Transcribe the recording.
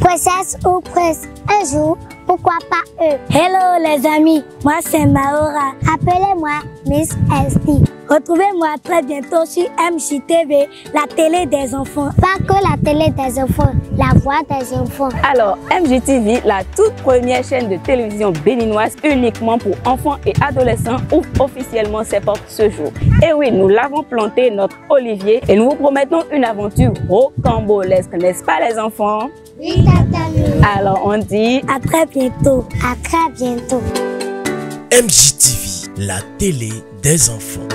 Princesse ou prince, un jour, pourquoi pas eux? Hello les amis, moi c'est Maora. Appelez-moi Miss Elsie. Retrouvez-moi très bientôt sur MJTV, la télé des enfants. Pas que la télé des enfants, la voix des enfants. Alors, MJTV, la toute première chaîne de télévision béninoise uniquement pour enfants et adolescents, ouvre officiellement ses portes ce jour. Et oui, nous l'avons planté, notre Olivier, et nous vous promettons une aventure rocambolesque, n'est-ce pas les enfants? Oui, tata. Alors, on dit à très bientôt. À très bientôt. MJTV, la télé des enfants.